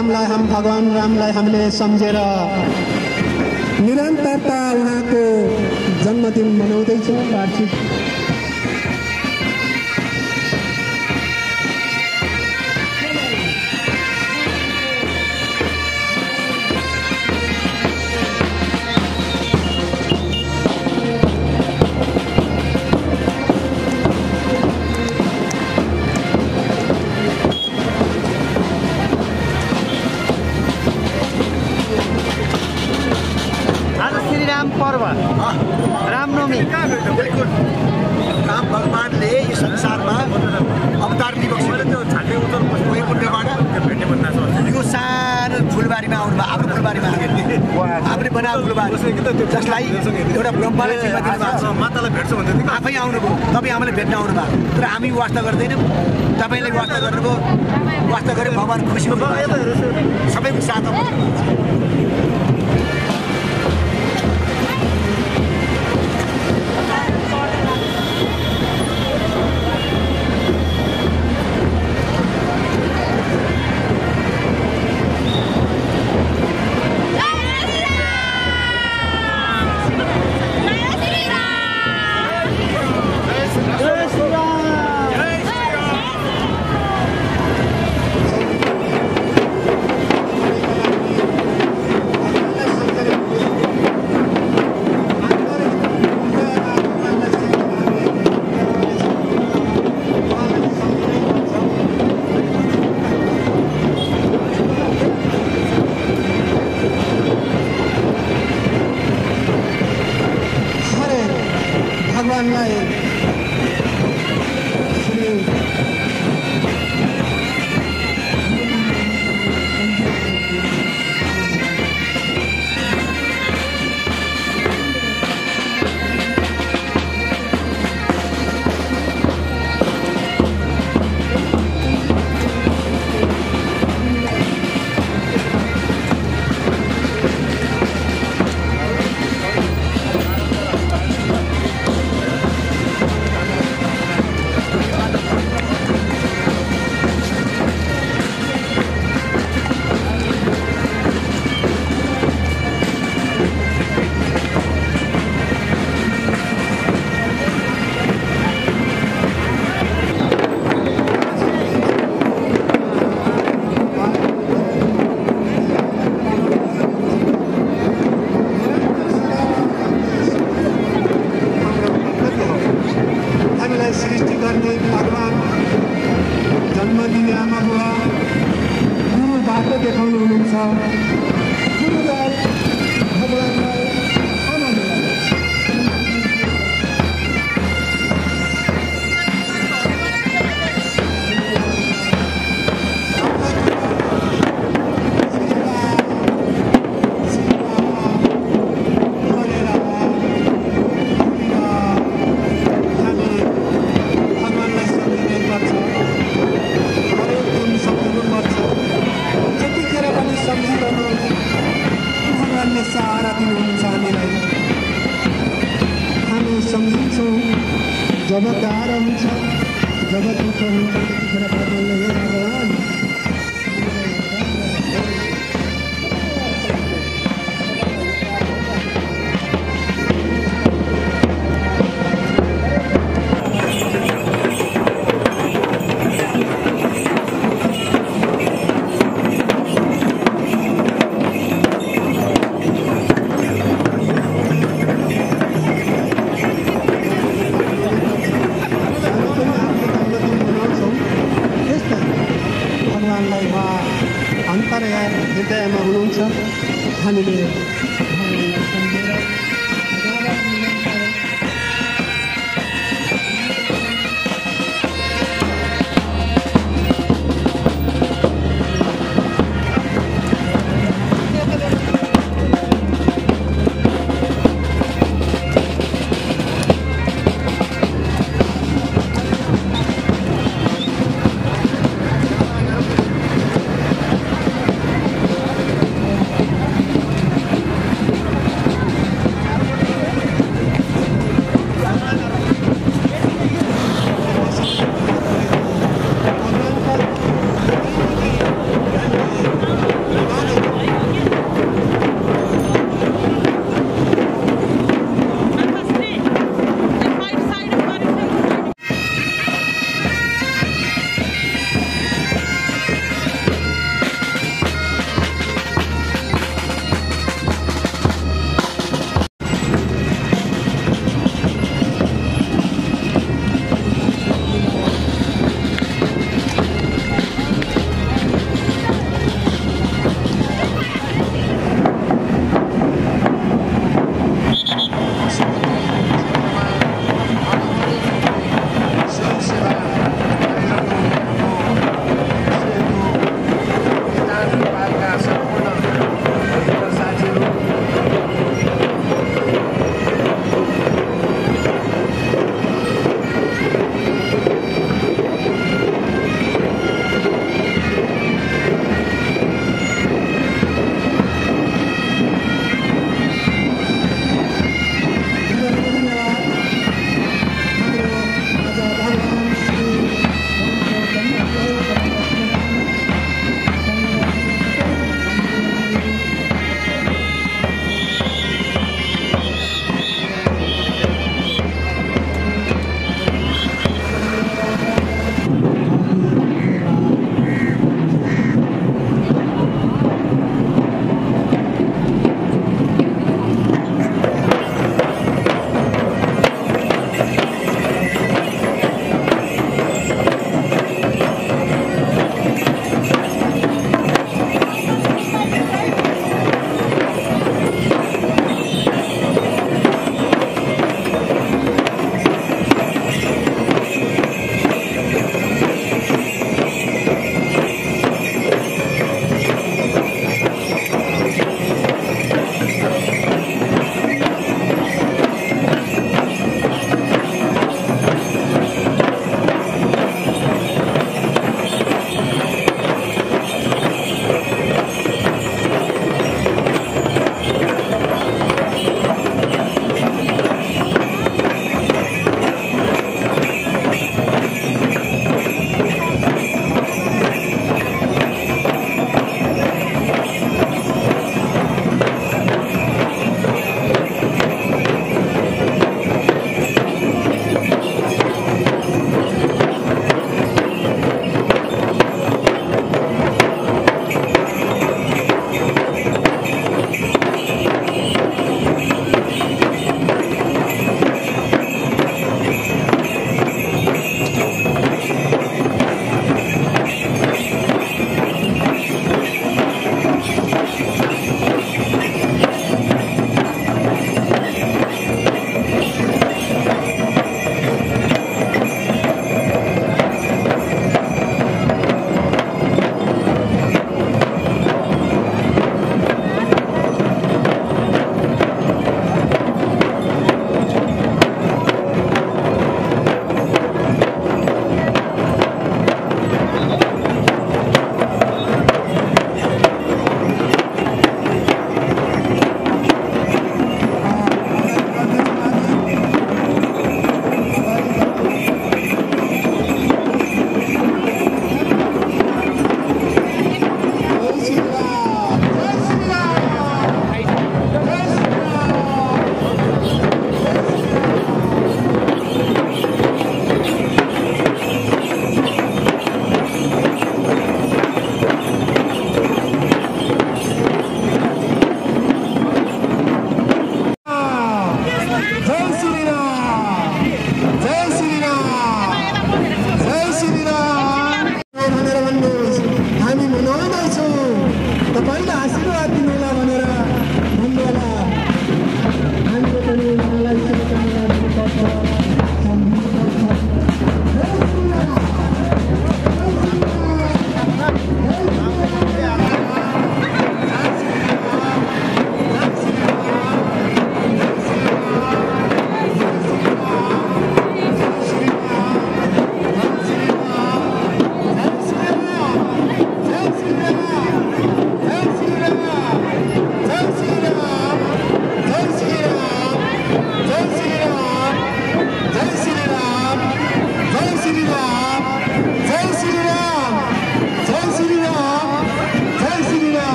रामलाई हाम भगवान् रामलाई हामीले सम्झेर। निरन्तरता उहाँको जन्मदिन मनाउँदैछौँ वार्षिक वास्ता गर्दैनौँ। तपाईँले वास्ता गर्नुभयो। वास्ता गरे भगवान् खुसी हुनुभयो सबैको साथ Jabatara, Jabatara, Jabatara, Jabatara, Jabatara, Jabatara, Jabatara, Jabatara, Jabatara, Jabatara,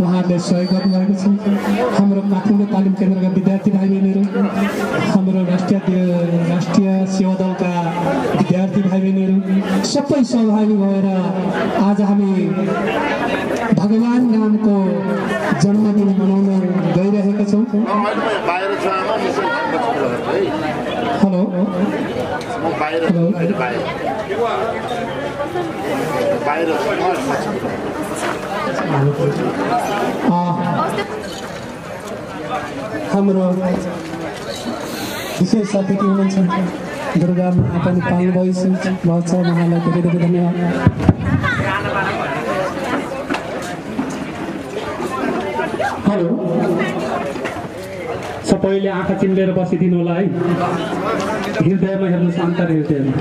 उहाँहरूले सहयोग गर्नुभएको छ। हाम्रो माथिल्लो तालिम केन्द्रका विद्यार्थी भाइ बहिनीहरू हाम्रो राष्ट्रिय राष्ट्रिय सेवा दलका विद्यार्थी भाइ बहिनीहरू सबै सहभागी भएर आज हामी भगवान् रामको जन्मदिन मनाउन गइरहेका छौँ। बाहिर छ आमा म है हेलो म बाहिर छु अहिले बाहिर बाहिर छु हाम्रो विशेष अतिथि हुनुहुन्छ दुर्गा पनि पाल्नु भएको छ उहाँलाई धेरै धेरै धन्यवाद। हेलो सबैले आँखा चिम्लेर बसिदिनु होला है। हृदयमा हेर्नुहोस् अन्तर हृदयमा।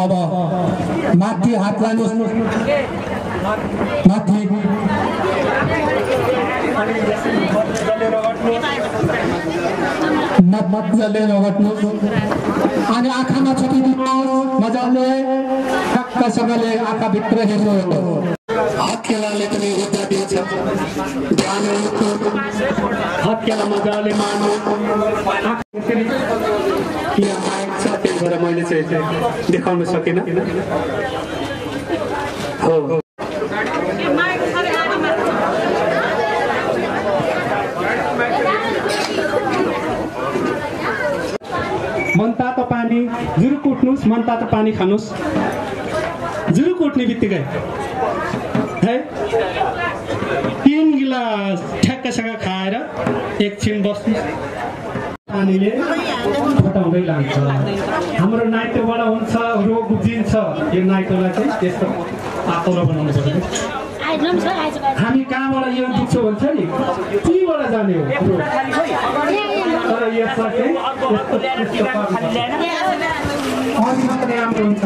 अब माथि हात लानुहोस्। माथि। मजाले रगट्नुहोस् अनि आँखामा छोपिदिनुहोस् मजाले टक्कसँगले आँखाभित्र हेर्नु हत्केलाले पनि ऊर्जा दिन्छ। हत्केला मजाले मार्नु माइक छ? भएर मैले चाहिँ देखाउन सकिनँ। हो। मनतातो पानी जुरुक उठ्नुहोस् मनतातो पानी खानुहोस्। जुरुक उठ्ने बित्तिकै। है? तिन गिलास ठ्याक्कसँग खाएर एकछिन बस्नुहोस्। पानीले फटाउँदै लान्छ हाम्रो नाइटोबाट हुन्छ रोग उब्जिन्छ यो नाइटोलाई चाहिँ त्यस्तो पातलो बनाउनु पर्छ। हामी कहाँबाट यो दुख्छ भन्छ नि? त्यहीँबाट जाने हो। तर यसमा चाहिँ राम्रो हुन्छ।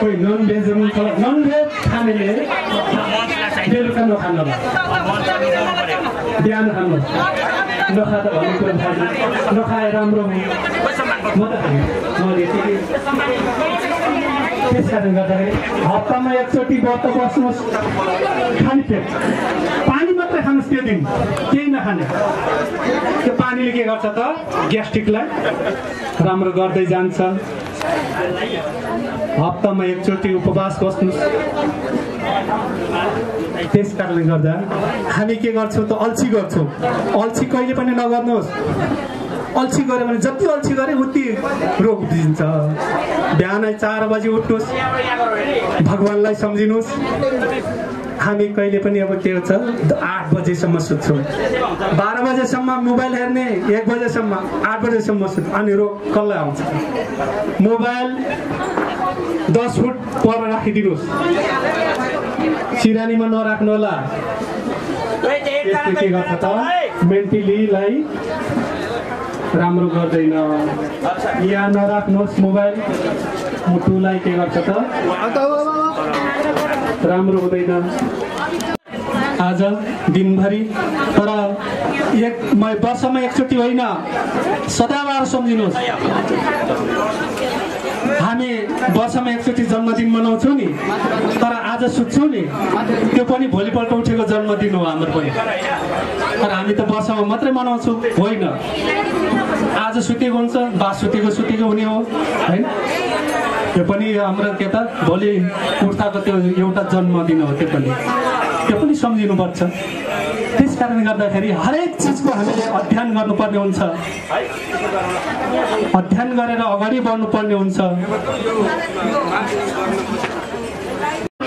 कोही कोही नन भेज हुनुहुन्छ नन भेज खानेले नखानु होला बिहान खानु नखा त भन्ने कुरो थाहा नखाए राम्रो हो म त त्यस कारणले गर्दाखेरि हप्तामा एकचोटि व्रत बस्नुहोस् खाने पानी मात्रै खानुहोस् त्यो दिन केही नखाने त्यो पानीले के गर्छ त ग्यास्ट्रिकलाई राम्रो गर्दै जान्छ हप्तामा एकचोटि उपवास बस्नुहोस्। त्यस कारणले गर्दा हामी के गर्छौँ त अल्छी गर्छौँ। अल्छी कहिले पनि नगर्नुहोस्। अल्छी गऱ्यो भने जति अल्छी गरे उति रोग उब्जिन्छ बिहानै चार बजी उठ्नुहोस्। भगवान्लाई सम्झिनुहोस्। हामी कहिले पनि अब के हुन्छ आठ बजेसम्म सुत्छौँ। बाह्र बजेसम्म मोबाइल हेर्ने एक बजेसम्म आठ बजेसम्म सुत् अनि रोग कसलाई आउँछ? मोबाइल दस फुट पर राखिदिनुहोस्। सिरानीमा नराख्नु होला यसले के गर्छ त? मेन्टलीलाई राम्रो गर्दैन। यहाँ नराख्नुहोस् मोबाइल। मुटुलाई के गर्छ त? राम्रो हुँदैन। आज दिनभरि तर एक वर्षमा एकचोटि होइन सदाबार सम्झिनुहोस्। हामी वर्षमा एकचोटि जन्मदिन मनाउँछौँ नि तर आज सुत्छौँ नि। त्यो पनि भोलिपल्ट उठेको जन्मदिन हो हाम्रो पनि। तर हामी त वर्षमा मात्रै मनाउँछौँ होइन। आज सुतेको हुन्छ बास सुतेको सुतेको हुने हो होइन? त्यो पनि हाम्रो के त भोलि उठ्दाको त्यो एउटा जन्मदिन हो त्यो पनि। त्यो पनि सम्झिनुपर्छ। त्यस कारणले गर्दाखेरि हरेक चिजको हामीले अध्ययन गर्नुपर्ने हुन्छ। अध्ययन गरेर अगाडि बढ्नुपर्ने हुन्छ।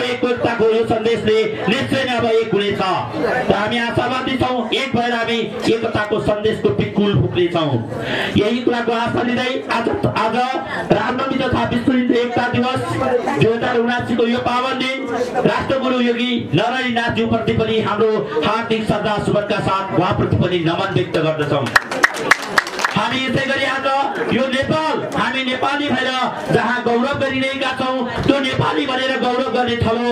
एकताको यो सन्देशले निश्चय नै अब एक हुनेछ। र हामी आशावादी छौँ एक भएर हामी एकताको सन्देशको पिकुल फुक्नेछौँ यही कुराको आशा लिँदै आज आज रामनवमी तथा विश्व हिन्दू एकता दिवस दुई हजार उनासीको यो पावन दिन राष्ट्रगुरु योगी नारायण नाथज्यूप्रति पनि हाम्रो हार्दिक श्रद्धा सुमनका साथ उहाँप्रति पनि नमन व्यक्त गर्दछौँ। हामी यसै गरी आज यो नेपाल हामी नेपाली भएर जहाँ गौरव गरिरहेका छौँ त्यो नेपाली भनेर गौरव गर्ने थलो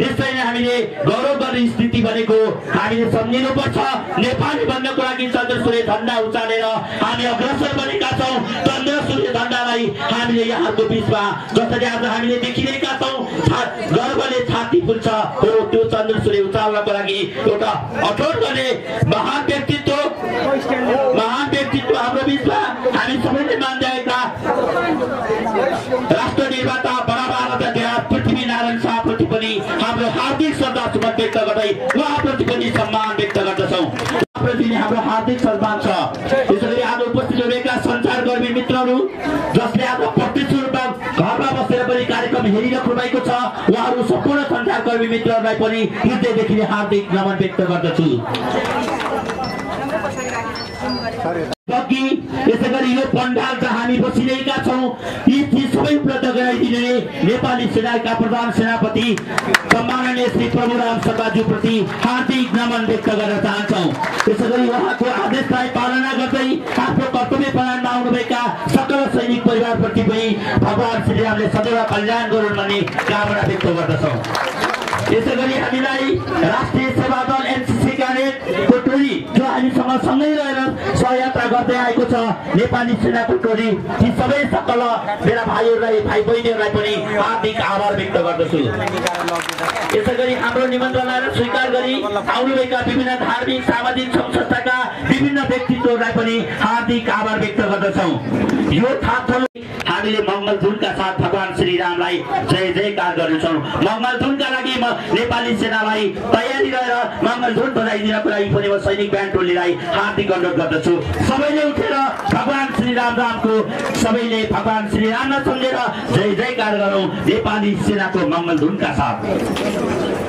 निश्चय नै हामीले गौरव गर्ने स्थिति भनेको हामीले सम्झिनुपर्छ। नेपाली बन्नको लागि चन्द्र सूर्य झन्डा उचालेर हामी अग्रसर बनेका छौँ। चन्द्र सूर्य झन्डालाई हामीले यहाँको बिचमा जसरी आज हामीले देखिरहेका छा- गर्वले छाती फुल्छ हो त्यो चन्द्र सूर्य उचाल्नको लागि एउटा अठोट गर्ने महान व्यक्तित्व। महान व्यक्तित्व हाम्रो बिचमा हामी सबैले मान्दैका राष्ट्र निर्माता बडा भारत अध्यक्ष पृथ्वी नारायण शाहप्रति पनि हाम्रो हार्दिक श्रद्धा व्यक्त गर्दै उहाँप्रति पनि सम्मान व्यक्त गर्दछौँ उहाँप्रति हाम्रो हार्दिक सम्मान छ त्यसैले आज उपस्थित हुनेका सञ्चारकर्मी मित्रहरू जसले आज प्रत्यक्ष रूपमा घरमा बसेर पनि कार्यक्रम हेरिराख्नु भएको छ उहाँहरू सम्पूर्ण सञ्चारकर्मी मित्रहरूलाई पनि हृदयदेखि हार्दिक नमन व्यक्त गर्दछु बाँकी यसै गरी यो पण्डाल जहाँ हामी बसिरहेका छौँ यी चिज सबै उपलब्ध गराइदिने नेपाली सेनाका प्रधान सेनापति सम्माननीय श्री प्रभुराम शर्माज्यूप्रति हार्दिक नमन व्यक्त गर्न चाहन्छौँ। यसै गरी उहाँको आदेशलाई पालना गर्दै आफ्नो कर्तव्य पालनमा आउनुभएका सकल सैनिक परिवारप्रति पनि भगवान् श्रीरामले सदैव कल्याण गरून् भन्ने कामना व्यक्त गर्दछौँ। यसै गरी हामीलाई राष्ट्रिय सेवा दल क्याडेटको टोली जो हामीसँग सँगै रहेर सहयात्रा गर्दै आएको छ नेपाली सेनाको टोली। ती सबै सकल मेरा भाइहरूलाई भाइ बहिनीहरूलाई पनि हार्दिक आभार व्यक्त गर्दछु। यसै गरी हाम्रो निमन्त्रणालाई स्वीकार गरी आउनुभएका विभिन्न धार्मिक सामाजिक संस्थाका विभिन्न व्यक्तित्वहरूलाई पनि हार्दिक आभार व्यक्त गर्दछौँ। यो थाप्थलो हामीले मङ्गल धुनका साथ भगवान् श्रीरामलाई जय जयकार गर्नेछौँ। मङ्गल धुनका लागि म नेपाली सेनालाई तयारी रहेर मङ्गल धुन बजाइदिनको लागि पनि म सैनिक ब्यान्ड टोलीलाई हार्दिक अनुरोध गर्दछु। सबैले उठेर भगवान् श्री राम रामको सबैले भगवान् श्री रामलाई सम्झेर जय जयकार गरौँ। नेपाली सेनाको मङ्गल धुनका साथ।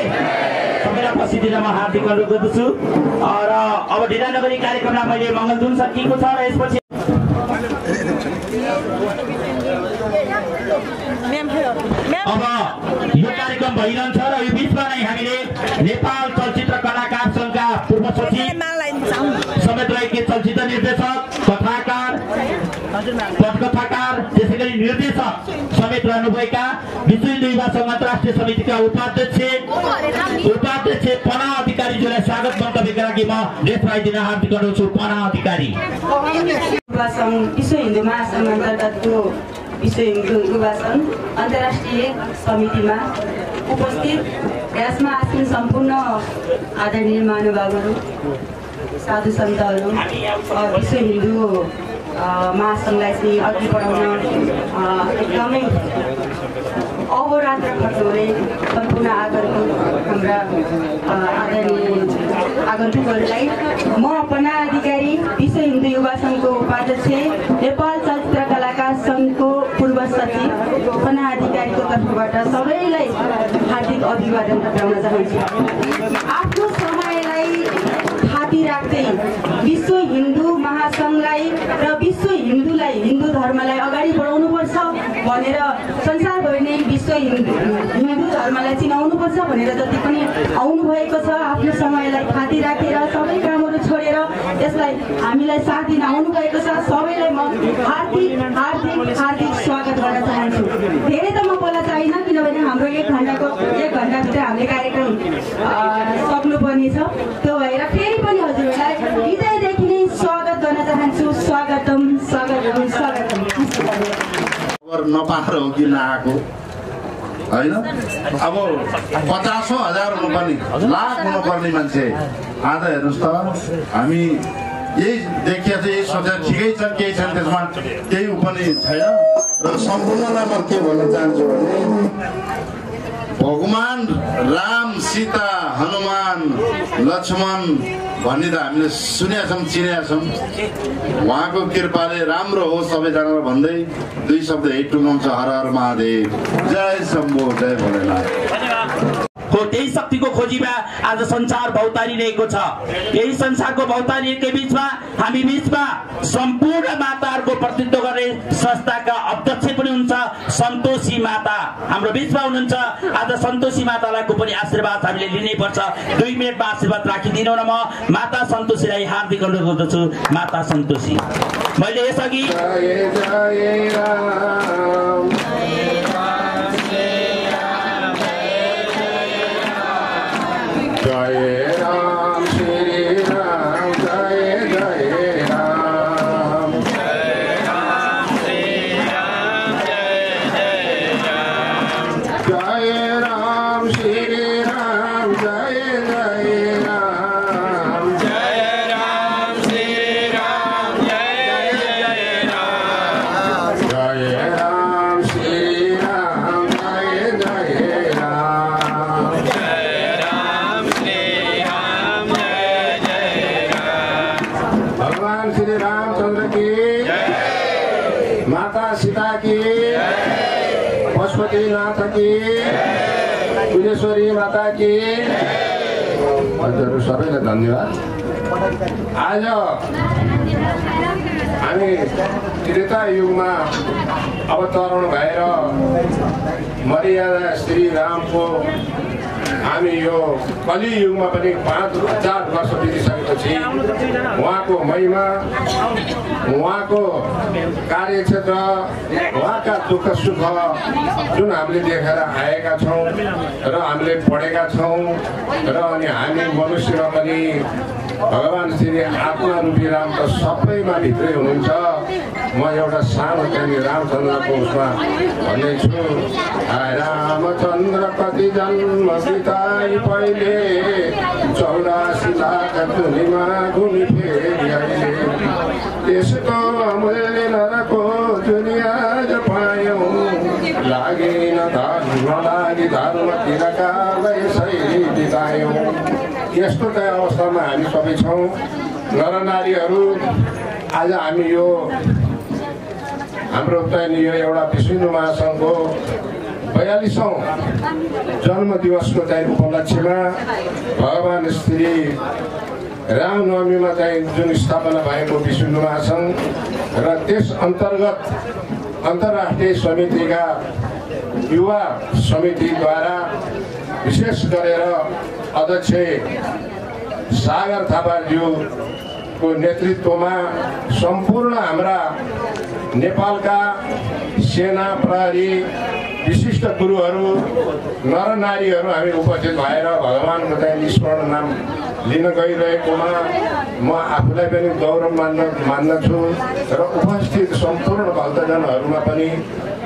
सबैलाई दिन म हार्दिक अनुरोध गर्दछु। र अब ढिला नगरी कार्यक्रमलाई मैले मङ्गलधुन सकिएको छ र यसपछि अब यो कार्यक्रम भइरहन्छ र यो बिचमा नै हामीले नेपाल चलचित्र कलाकार सङ्घका पूर्व सचिव समेत रहेकी चलचित्र निर्देशक पटकथाकार त्यसै गरी निर्देशक समेत रहनुभएका विश्व हिन्दू युवा सङ्घ अन्तर्राष्ट्रिय समितिका उपाध्यक्ष उपाध्यक्ष पना अधिकारीज्यूलाई स्वागत मन्तव्यका लागि म देशलाई दिन हार्दिक अनुरोध छु पना अधिकारी। विश्व हिन्दू महासङ्घ अन्तर्गतको विश्व हिन्दू युवा सङ्घ अन्तर्राष्ट्रिय समितिमा उपस्थित। यसमा आसीन सम्पूर्ण आदरणीय महानुभावहरू साधु सन्तहरू विश्व हिन्दू महासङ्घलाई चाहिँ अघि बढाउन एकदमै अहोरात्र खट्नुहुने सम्पूर्ण आगन्तुक हाम्रा आदरणीय आगन्तुकहरूलाई। म पना अधिकारी विश्व हिन्दू युवा सङ्घको उपाध्यक्ष नेपाल चलचित्र कलाकार सङ्घको पूर्व सचिव पना अधिकारीको तर्फबाट सबैलाई हार्दिक अभिवादन टक्राउन चाहन्छु। राख्दै विश्व हिन्दू महासङ्घलाई र विश्व हिन्दूलाई हिन्दू धर्मलाई अगाडि बढाउनुपर्छ भनेर संसारभरि नै विश्व हिन्दू हिन्दू धर्मलाई चिनाउनुपर्छ भनेर जति पनि आउनुभएको छ आफ्नो समयलाई थाती राखेर सबै छोडेर यसलाई हामीलाई साथ दिन आउनुभएको छ। सबैलाई म हार्दिक हार्दिक हार्दिक स्वागत गर्न चाहन्छु। धेरै त म बोल्न चाहिनँ किनभने हाम्रो एक घन्टाको एक घन्टाभित्र हामीले कार्यक्रम सक्नुपर्ने छ। त्यो भएर फेरि पनि हजुरहरूलाई हृदयदेखि नै स्वागत गर्न चाहन्छु। स्वागतम स्वागतम स्वागतम। नपाएर हो कि नआएको होइन? अब पचासौँ हजार हुनुपर्ने लाख हुनुपर्ने मान्छे। आज हेर्नुहोस् त। हामी यही देखिया चाहिँ यही सोचेर ठिकै छ केही छैन त्यसमा। केही पनि छैन। र सम्पूर्णलाई म के भन्न चाहन्छु भने भगवान् राम सीता हनुमान लक्ष्मण भन्ने त हामीले सुनेका छौँ चिनेका छौँ उहाँको कृपाले राम्रो हो सबैजनालाई भन्दै दुई शब्द हेट टुङ्गाउँछ हर हर महादेव। जय शम्भो जय भोलेनाथ। हो त्यही शक्तिको खोजीमा आज संसार भौतारिरहेको छ। यही संसारको भौतारिएकै बिचमा हामी बिचमा सम्पूर्ण माताहरूको प्रतिनिधित्व गर्ने संस्थाका अध्यक्ष पनि हुन्छ सन्तोषी माता। हाम्रो बिचमा हुनुहुन्छ आज सन्तोषी मातालाईको पनि आशीर्वाद हामीले लिनै पर्छ दुई मिनटमा आशीर्वाद राखिदिनु न म। माता सन्तोषीलाई हार्दिक अनुरोध गर्दछु। माता सन्तोषी। मैले यसअघि जय आज हामी त्रेता युगमा अवतरण भएर मर्यादा श्री रामको हामी यो कलियुगमा पनि पाँच हजार वर्ष उहाँको महिमा उहाँको कार्यक्षेत्र उहाँका दुःख सुख जुन हामीले देखेर आएका छौँ र हामीले पढेका छौँ र अनि हामी मनुष्यमा पनि भगवान् श्री आत्मारूपी राम त सबैमा भित्रै हुनुहुन्छ। म एउटा सानो त्यहाँनिर रामचन्द्रको उसमा भन्दैछु हाय रामचन्द्र कति जन्म बिताई पहिले? चौरासी लाख दुनिमा घुमी फेरि त्यसको अमूल्य नरको दुनिया पायौँ। लागेन धर्म लागि धर्मतिरका यसै बितायौँ। यस्तो चाहिँ अवस्थामा हामी सबै छौँ। नर नारीहरू आज हामी यो हाम्रो चाहिँ यो एउटा विश्व हिन्दू महासङ्घको बयालिसौँ जन्म दिवसको चाहिँ उपलक्ष्यमा भगवान् श्री रामनवमीमा चाहिँ जुन स्थापना भएको विश्व महासङ्घ र त्यस अन्तर्गत अन्तर्राष्ट्रिय समितिका युवा समितिद्वारा विशेष गरेर अध्यक्ष सागर थापाज्यूको नेतृत्वमा सम्पूर्ण हाम्रा नेपालका सेना प्रहरी विशिष्ट गुरुहरू नर नारीहरू हामी उपस्थित भएर भगवान्को चाहिँ स्मरण नाम लिन गइरहेकोमा म आफूलाई पनि गौरव मान्न मान्दछु र उपस्थित सम्पूर्ण भक्तजनहरूमा पनि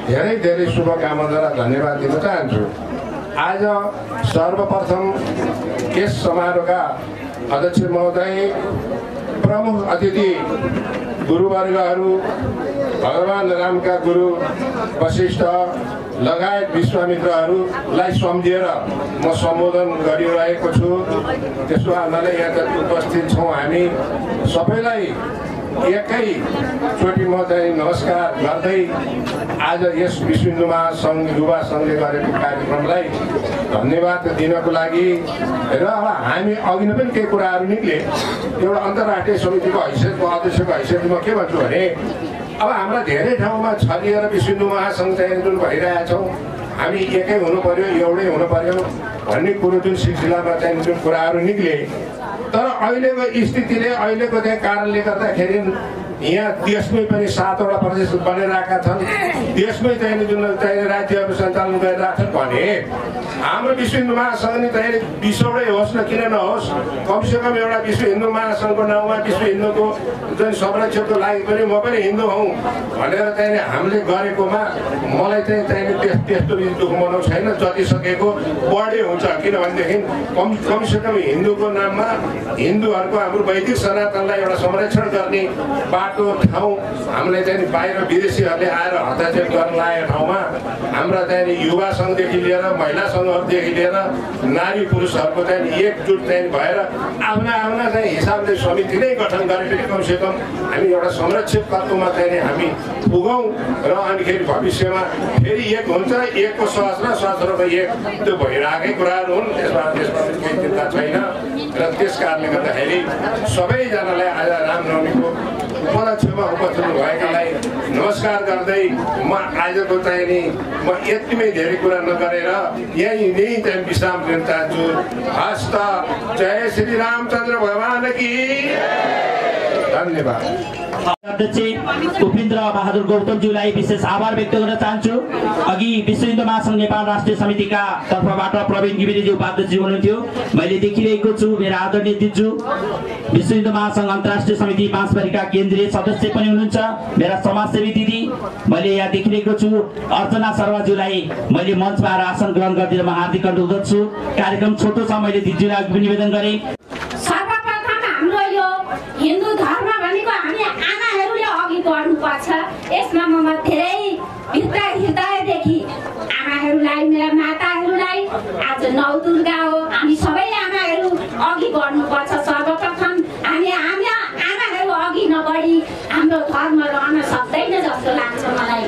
धेरै धेरै शुभकामना र धन्यवाद दिन चाहन्छु। आज सर्वप्रथम यस समारोहका अध्यक्ष महोदय प्रमुख अतिथि गुरुवर्गहरू भगवान् रामका गुरु वशिष्ठ लगायत विश्वामित्रहरूलाई सम्झिएर म सम्बोधन गरिरहेको छु त्यसो हुनाले यहाँ जति उपस्थित छौँ हामी सबैलाई एकैचोटि म चाहिँ नमस्कार गर्दै आज यस विश्व महासङ्घ युवा सङ्घले गरेको कार्यक्रमलाई धन्यवाद दिनको लागि र अब हामी अघि नै पनि केही कुराहरू निक्ले। एउटा अन्तर्राष्ट्रिय समितिको हैसियतको अध्यक्षको हैसियतमा के भन्छु भने अब हाम्रा धेरै ठाउँमा छरिएर विश्व महासङ्घ चाहिँ जुन भइरहेछौँ। हामी एकै हुनु पर्यो एउटै हुनु पर्यो। भन्ने कुरो जुन सिलसिलामा चाहिँ जुन कुराहरू निक्ले तर अहिलेको स्थितिले अहिलेको चाहिँ कारणले गर्दाखेरि यहाँ देशमै पनि सातवटा प्रदेश बनिरहेका छन्। देशमै चाहिँ जुन चाहिँ राज्यहरू सञ्चालन गरिरहेका छन् भने हाम्रो विश्व हिन्दू महासङ्घ नि चाहिँ विश्वकै होस् न किन नहोस् कमसेकम एउटा विश्व हिन्दू महासङ्घको नाउँमा विश्व हिन्दूको जुन संरक्षणको लागि पनि म पनि हिन्दू हौँ भनेर चाहिँ हामीले गरेकोमा मलाई चाहिँ चाहिँ त्यस त्यस्तो दुःख मनाउ छैन जति सकेको बढी हुन्छ। किनभनेदेखि कम कमसेकम हिन्दूको नाममा हिन्दूहरूको हाम्रो वैदिक सनातनलाई एउटा संरक्षण गर्ने बाटो ठाउँ हामीलाई चाहिँ बाहिर विदेशीहरूले आएर हताक्षेप गर्न लागेको ठाउँमा हाम्रा चाहिँ युवा सङ्घदेखि लिएर महिला सङ्घहरूदेखि लिएर नारी पुरुषहरूको चाहिँ एकजुट चाहिँ भएर आफ्ना आफ्ना चाहिँ हिसाबले समिति नै गठन गरे पनि कमसेकम हामी एउटा संरक्षित तत्त्वमा चाहिँ हामी पुगौँ र अनिखेरि भविष्यमा फेरि एक हुन्छ एकको सहस्र सहस्रको एक त्यो भइरहेकै कुराहरू हुन् त्यसमा त्यसमा केही चिन्ता छैन। र त्यस कारणले गर्दाखेरि सबैजनालाई आज रामनवमीको उपलक्ष्यमा उपस्थित भएकालाई नमस्कार गर्दै म आजको चाहिँ नि म यतिमै धेरै कुरा नगरेर यहीँ नै चाहिँ विश्राम लिन चाहन्छु हस्त जय श्री रामचन्द्र भगवान कि धन्यवाद उपेन्द्र बहादुर गौतमज्यूलाई विशेष आभार व्यक्त गर्न चाहन्छु अघि विश्व हिन्दू महासङ्घ नेपाल राष्ट्रिय समितिका तर्फबाट प्रवीण गिरिजी उपाध्यक्ष हुनुहुन्थ्यो मैले देखिरहेको छु मेरो आदरणीय दिजु विश्व हिन्दू महासङ्घ अन्तर्राष्ट्रिय समिति बाँसबारीका केन्द्रीय सदस्य पनि हुनुहुन्छ मेरा समाजसेवी दिदी मैले यहाँ देखिरहेको छु अर्चना शर्माज्यूलाई मैले मञ्चमा आसन ग्रहण गरिदिएर म हार्दिक अनुरोध गर्छु कार्यक्रम छोटो छ मैले दिदीलाई निवेदन गरेँ हिन्दू धर्म बढ्नुपर्छ यसमा म धेरै भित्र हृदयदेखि आमाहरूलाई मेरा माताहरूलाई आज नौ दुर्गा हो। हामी सबै आमाहरू अघि बढ्नुपर्छ। सर्वप्रथम हामी हामी आमाहरू अघि नबढी हाम्रो धर्म रहन सक्दैन जस्तो लाग्छ मलाई।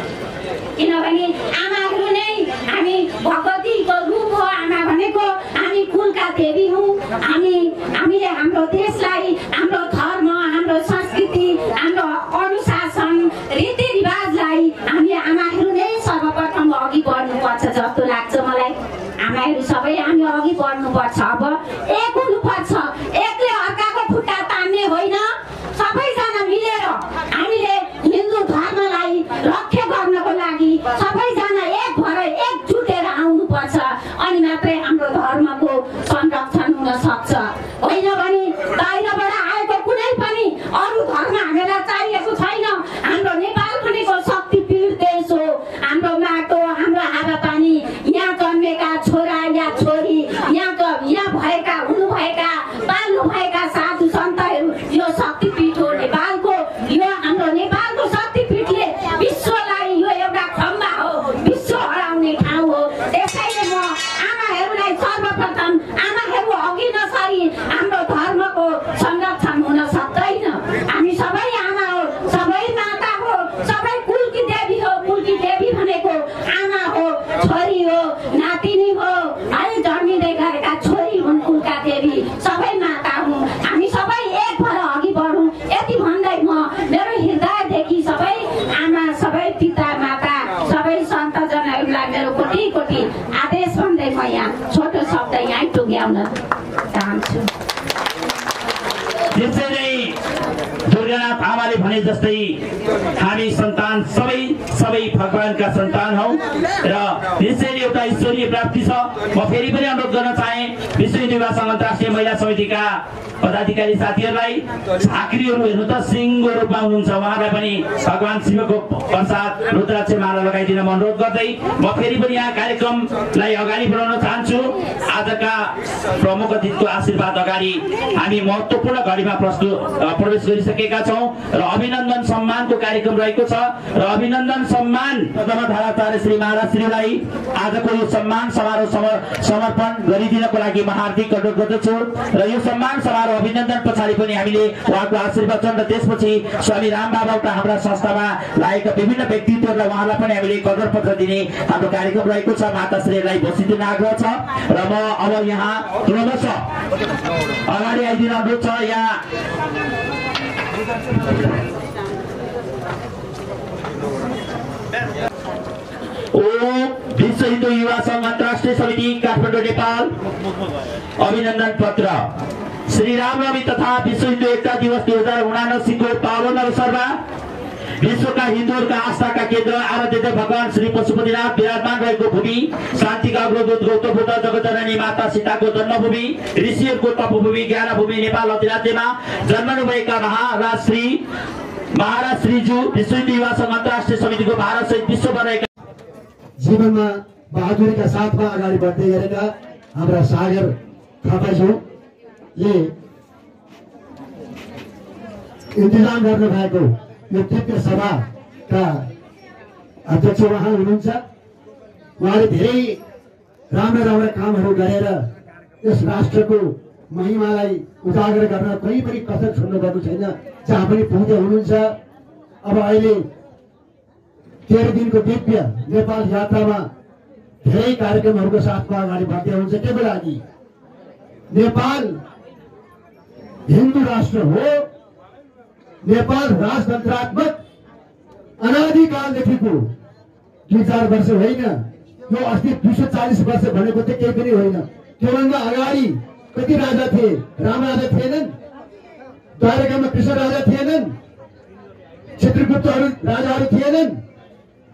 किनभने आमाहरू नै हामी भगवतीको रूप हो। आमा भनेको हामी कुलका देवी हौँ। हामी हामीले हाम्रो देशलाई हाम्रो धर्म हाम्रो संस्कृति हाम्रो अघि बढ्नुपर्छ जस्तो लाग्छ मलाई। आमाहरू सबै हामी अघि बढ्नुपर्छ। अब एक हुनुपर्छ। एकले अर्काको खुट्टा तान्ने होइन। सबैजना मिलेर हामीले हिन्दू धर्मलाई रक्षा गर्नको लागि सबैजना एक भएर एकजुटेर आउनुपर्छ। अनि मात्रै हाम्रो धर्मको संरक्षण हुन सक्छ। होइन भने बाहिरबाट आएको कुनै पनि अरू धर्म हामीलाई चाहिएको छैन। हाम्रो नेपाल भनेको शक्तिपीठ देश हो हाम्रो माटो हाम्रो हावापानी यहाँ जन्मेका छोरा या छोरी यहाँका यहाँ भएका हुनुभएका पाल्नु भएका साधु सन्तहरू यो शक्तिपीठ हो नेपालको यो हाम्रो नेपालको शक्तिपीठले विश्वलाई यो एउटा खम्बा हो विश्व हराउने ठाउँ हो त्यसैले म आमाहरूलाई सर्वप्रथम आमाहरू अघि नसरी हाम्रो दुर्गानाथ आमाले भने जस्तै हामी सन्तान सबै सबै भगवान्का सन्तान हौ। र निश्चय एउटा ईश्वरीय प्राप्ति छ। म फेरि पनि अनुरोध गर्न चाहे विश्व भाषा अन्तर्राष्ट्रिय महिला समितिका पदाधिकारी साथीहरूलाई झाँक्रीहरू हेर्नु त सिंहको रूपमा हुनुहुन्छ। उहाँलाई पनि भगवान् शिवको प्रसाद रुद्राक्ष माला लगाइदिन म अनुरोध गर्दै म फेरि पनि यहाँ कार्यक्रमलाई अगाडि बढाउन चाहन्छु। आजका प्रमुख अतिथिको आशीर्वाद अगाडि हामी महत्त्वपूर्ण घडीमा प्रस्तुत प्रवेश गरिसकेका छौँ र अभिनन्दन सम्मानको कार्यक्रम रहेको छ र अभिनन्दन सम्मान धाराचार्य श्री महाराज श्रीलाई आजको यो सम्मान समारोह सम- समर्पण गरिदिनको लागि म हार्दिक अनुरोध गर्दछु र यो सम्मान समारोह अभिनन्दन पछाडि पनि हामीले उहाँको आशीर्वाद छन् र त्यसपछि स्वामी राम बाबाका हाम्रा संस्थामा लागेका विभिन्न व्यक्तित्वहरूलाई उहाँलाई पनि हामीले कदर पत्र दिने हाम्रो कार्यक्रम रहेको छ। माताश्रीलाई बसिदिन आग्रह छ र म अब यहाँ क्रमशः अगाडि आइदिन छ यहाँ विश्व हिन्दू युवा सङ्घ अन्तर्राष्ट्रिय समिति काठमाडौँ नेपाल अभिनन्दन पत्र श्री रामनवमी तथा विश्व हिन्दू एकता दिवस दुई हजार उनासीको पावन अवसरमा विश्वका हिन्दूहरूका आस्थाका केन्द्र आराध्य भगवान श्री पशुपतिनाथ विराजमान रहेको भूमि शान्तिका अग्रदूत गौतम बुद्ध जगतजननी माता सीताको जन्मभूमि ऋषिहरूको तपभूमि ज्ञान भूमि नेपाल अधिराज्यमा जन्मनुभएका महाराज श्री महाराज श्रीजू विश्व युवा सङ्घ अन्तर्राष्ट्रिय समितिको भारत सहित विश्वमा रहेका जीवनमा बहादुरीका साथमा अगाडि बढ्दै गरेका हाम्रा सागर थापाज्यूले इन्तजाम गर्नु भएको यो दिव्य सभाका अध्यक्ष उहाँ हुनुहुन्छ। उहाँले धेरै राम्रा राम्रा कामहरू गरेर यस राष्ट्रको महिमालाई उजागर गर्न कहीँ पनि कसर छोड्नु भएको छैन। जहाँ पनि पुग्दै हुनुहुन्छ। अब अहिले तेह्र दिनको दिव्य नेपाल यात्रामा धेरै कार्यक्रमहरूको साथमा अगाडि बढ्दै हुन्छ के लागि नेपाल हिन्दू राष्ट्र हो। नेपाल राजतन्त्रात्मक अनादिकालदेखिको दुई चार वर्ष होइन। यो अस्ति दुई सय चालिस वर्ष भनेको चाहिँ केही पनि होइन। त्योभन्दा अगाडि कति राजा थिए? राम राजा थिएनन्? द्वारकामा कृष्ण राजा थिएनन्? चित्रगुप्तहरू राजाहरू थिएनन्?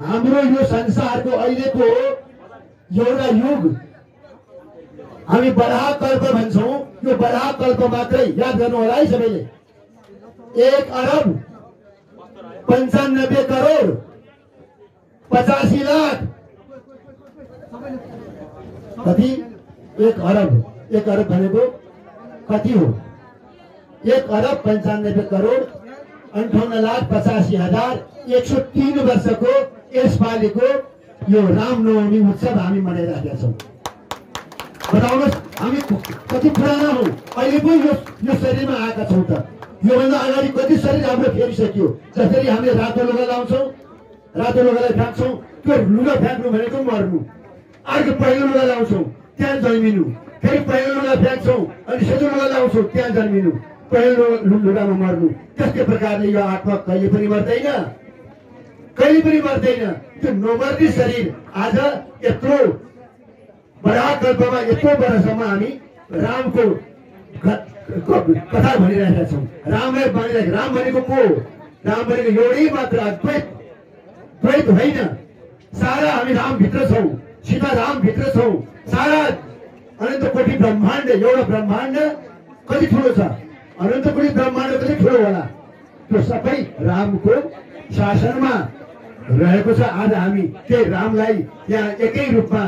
हाम्रो यो संसारको अहिलेको एउटा युग हामी बराह कल्प भन्छौँ यो बराह कल्प मात्रै याद गर्नु होला है सबैले। एक अरब पन्चानब्बे करोड पचासी लाख। कति? एक अरब। एक अरब भनेको कति हो? एक अरब पन्चानब्बे करोड अन्ठाउन्न लाख पचासी हज़ार एक सौ तीन तिन वर्षको यसपालिको यो रामनवमी उत्सव हामी मनाइराखेका छौँ। बताउनुहोस्, हामी कति पुराना हौ? अहिले पो यो यो शरीरमा आएका छौँ त। योभन्दा अगाडि कति शरीर हाम्रो फेरिसक्यो जसरी हामीले रातो लुगा लाउँछौँ रातो लुगालाई फ्याँक्छौँ त्यो लुगा फ्याँक्नु भनेको मर्नु। अर्को पहिलो लुगा लाउँछौँ त्यहाँ जन्मिनु। फेरि पहिलो लुगा फ्याँक्छौँ अनि सेतो लुगा लाउँछौँ त्यहाँ जन्मिनु। पहिलो लुगामा मर्नु। त्यस्तै प्रकारले यो आत्मा कहिले पनि मर्दैन। कहिले पनि मर्दैन। त्यो नमर्ने शरीर आज यत्रो बडा कल्पमा यत्रो वर्षसम्म हामी रामको कथा भनिरहेका छौँ रामलाई भनिरहेको राम भनेको को? राम भनेको एउटै मात्र अद्वैत द्वैत होइन सारा हामी रामभित्र छौँ। सीता रामभित्र छौँ सारा अनन्त कोटि ब्रह्माण्ड एउटा ब्रह्माण्ड कति ठुलो छ। अनन्त कोटि ब्रह्माण्ड कति ठुलो होला। त्यो सबै रामको शासनमा रहेको छ। आज हामी त्यही रामलाई यहाँ एकै रूपमा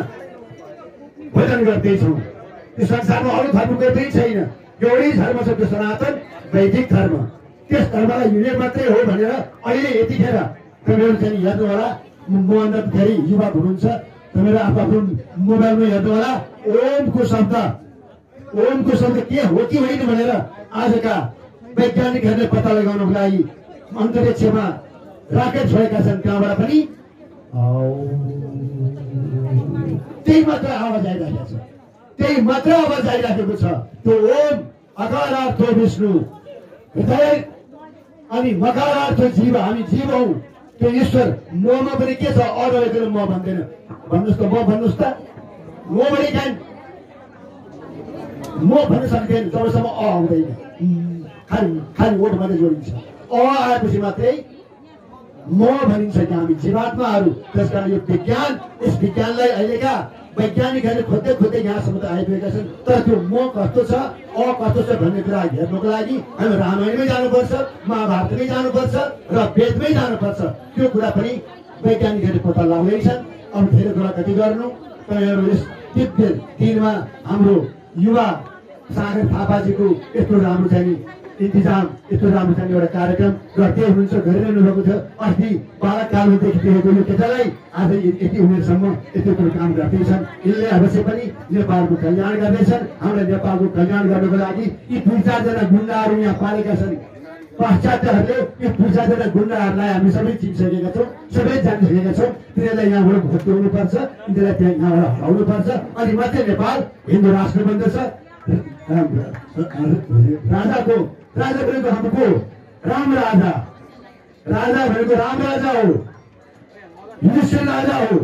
भजन गर्दैछौँ यो संसारमा अरू धर्मको पनि छैन। एउटै धर्म छ त्यो सनातन वैदिक धर्म. त्यस धर्मलाई युनियन मात्रै हो भनेर अहिले यतिखेर तपाईँहरू चाहिँ हेर्नु होला मभन्दा धेरै युवा हुनुहुन्छ तपाईँहरू आफ्नो आफ्नो मोबाइलमा हेर्नु होला ओमको शब्द ओमको शब्द के हो कि होइन भनेर आजका वैज्ञानिकहरूले पत्ता लगाउनको लागि अन्तरिक्षमा राकेट छोडेका छन् त्यहाँबाट पनि त्यही मात्र आवाज आइरहेको छ त्यही मात्र आवाज आइराखेको छ। त्यो ओम अकारार्थ विष्णु। हृदय अनि मकारार्थ जीव हामी जीव हौ। त्यो ईश्वर ममा पनि के छ? अरूको म भन्दैन। भन्नुहोस् त म भन्नुहोस् त। म पनि म भन्न सक्दैन जबसम्म अ आउँदैन खालि खालि ओठ मात्रै जोडिन्छ। अ आएपछि मात्रै म भनिन्छ कि हामी जीवात्माहरू। त्यस कारण यो विज्ञान यस विज्ञानलाई अहिलेका वैज्ञानिकहरूले खोज्दै खोज्दै यहाँसम्म त आइपुगेका छन्। तर त्यो म कस्तो छ अ कस्तो छ भन्ने कुरा हेर्नुको लागि हामी रामायणमै जानुपर्छ महाभारतमै जानुपर्छ र वेदमै जानुपर्छ। त्यो कुरा पनि वैज्ञानिकहरूले पत्ता लगाउँदैछन् अब धेरै कुरा कति गर्नु? तपाईँहरू यस दिव्य दिनमा हाम्रो युवा सागर थापाजीको यस्तो राम्रो नि। इन्तजाम यस्तो राम्रो छ एउटा कार्यक्रम गर्दै हुनुहुन्छ गरिरहनु भएको छ अस्ति बालककालदेखि देखेको यो केटालाई आज यति उमेरसम्म यति कुरो काम गर्दैछन् यिनले अवश्य पनि नेपालको कल्याण गर्दैछन् हाम्रो नेपालको कल्याण गर्नको लागि यी दुई चारजना गुन्डाहरू यहाँ पालेका छन् पाश्चात्यहरूले यो दुई चारजना गुन्डाहरूलाई हामी सबै चिनिसकेका छौँ सबै जानिसकेका छौँ तिनीहरूलाई यहाँबाट भोट हुनुपर्छ तिनीहरूलाई त्यहाँ यहाँबाट हराउनुपर्छ अनि मात्रै नेपाल हिन्दू राष्ट्र बन्दछ राजाको राजा भनेको हमको राम राजा। राजा भनेको राम राजा हो। युधिष्ठिर राजा हो।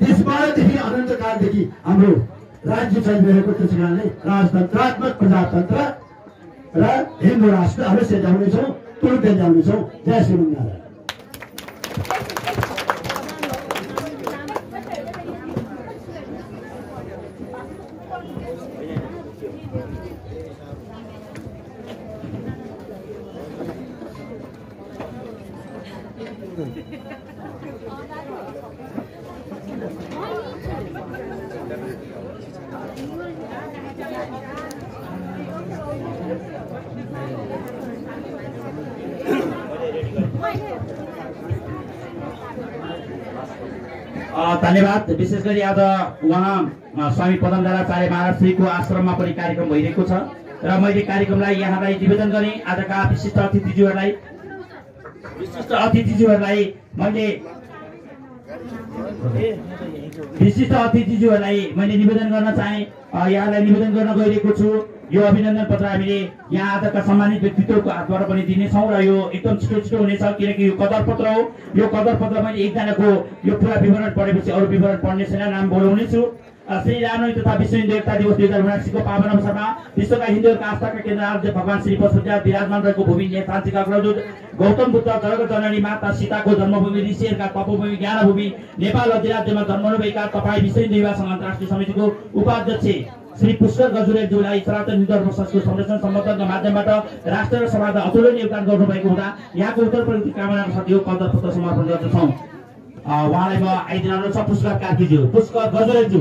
इस त्यसबाटदेखि अनन्त कालदेखि हाम्रो राज्य चलिरहेको त्यस कारणले राजतन्त्रात्मक प्रजातन्त्र र हिंदू राष्ट्र, अवश्य जाने तुरुन्तै जाने जय श्री नारायण गरी आज उहाँ स्वामी पदमदाराचार्य महाराजश्रीको आश्रममा पनि कार्यक्रम भइरहेको छ। र मैले कार्यक्रमलाई यहाँलाई निवेदन गरेँ आजका विशिष्ट अतिथिज्यूहरूलाई विशिष्ट अतिथिज्यूहरूलाई मैले विशिष्ट अतिथिज्यूहरूलाई मैले निवेदन गर्न चाहेँ। यहाँलाई निवेदन गर्न गइरहेको छु। यो अभिनन्दन पत्र हामीले यहाँ आजका सम्मानित व्यक्तित्वको हातबाट पनि दिनेछौँ र यो एकदम छिटो छिटो हुनेछ किनकि यो कदर पत्र हो। यो कदर पत्र मैले एकजनाको यो पुरा विवरण पढेपछि अरू विवरण पढ्ने छैन नाम बोलाउनेछु अ, श्री रामनवमी तथा विश्व हिन्दू एकता दिवस दुई हजार उनासीको पावन अवसरमा विश्वका हिन्दूहरूका आस्थाका केन्द्र आद्य भगवान श्री पशुजा विराजमान रहेको भूमि नेतान्तिक अग्रदूत गौतम बुद्ध जगत जननी माता सीताको जन्मभूमि ऋषिहरूका तपोभूमि ज्ञानभूमि नेपाल अधिराज्यमा जन्मनुभएका तपाईँ विश्व हिन्दू युवा अन्तर्राष्ट्रिय समितिको उपाध्यक्ष श्री पुष्कर गजुरेज्यूलाई सनातन धर्म संस्कृत संरक्षण सम्बन्धका माध्यमबाट राष्ट्र र समाजलाई अतुलनीय योगदान गर्नुभएको हुँदा यहाँको उत्तर प्रगति कामनाको साथ यो पत्र पत्र समर्पण गर्दछौँ। उहाँलाई म आइदिनु छ पुष्कर कार्कीज्यू। पुष्कर गजुरेज्यू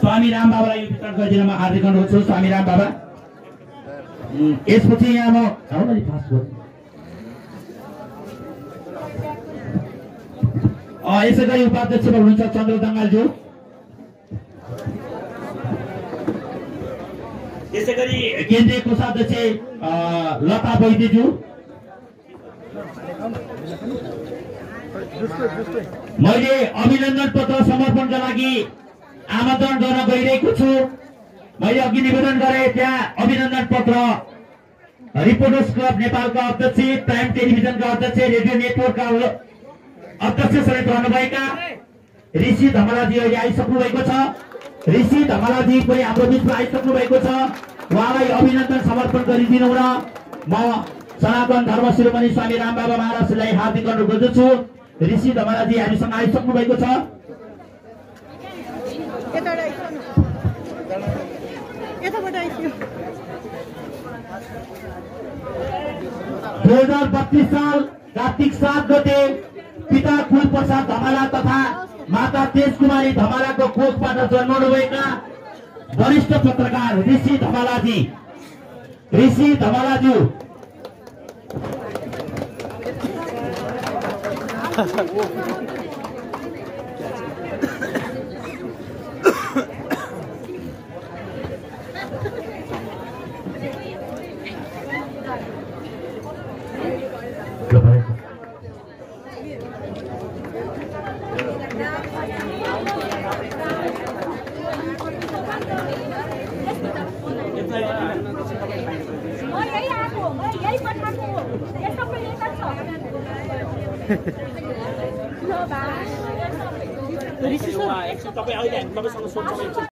स्वामी राम बाबालाई यो वितरण गरिदिन म हार्दिक अनुरोध छु स्वामी राम बाबा। यसपछि यहाँ म आउनु न अलिक फास्ट गर्नु। अ, यसै गरी उपाध्यक्ष हुनुहुन्छ चन्द्र दङ्गालज्यू यसै गरी केन्द्रीय कोषाध्यक्ष लता वैद्यज्यू मैले अभिनन्दन पत्र समर्पणका लागि आमन्त्रण गर्न गइरहेको छु। मैले अघि निवेदन गरेँ त्यहाँ अभिनन्दन पत्र। रिपोर्टर्स क्लब नेपालका अध्यक्ष प्राइम टेलिभिजनका अध्यक्ष रेडियो नेटवर्कका अध्यक्ष सहित रहनुभएका ऋषि धमलाजी अहिले आइसक्नु भएको छ। ऋषि धमलाजी पनि हाम्रो बिचमा आइसक्नु भएको छ। उहाँलाई अभिनन्दन समर्पण गरिदिनु र म सनातन धर्म शिरोमणि स्वामी रामबाबा महाराजलाई हार्दिक अनुरोध गर्दछु। ऋषि धमलाजी हामीसँग आइसक्नु भएको छ। दुई हजार बत्तीस साल कार्तिक सात गते पिता कुल प्रसाद धमाला तथा माता तेज कुमारी धमालाको कोखबाट जन्मनुभएका वरिष्ठ पत्रकार ऋषि धमालाजी। ऋषि धमालाज्यू Vamos